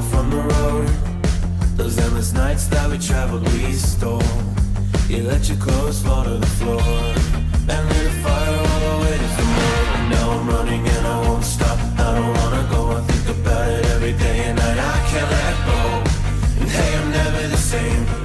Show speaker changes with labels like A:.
A: fell from the road. Those endless nights that we traveled, we stole. You let your clothes fall to the floor. And lit a fire all the way to the moon. Now I'm running and I won't stop. I don't wanna go, I think about it every day and night. I can't let go. And hey, I'm never the same.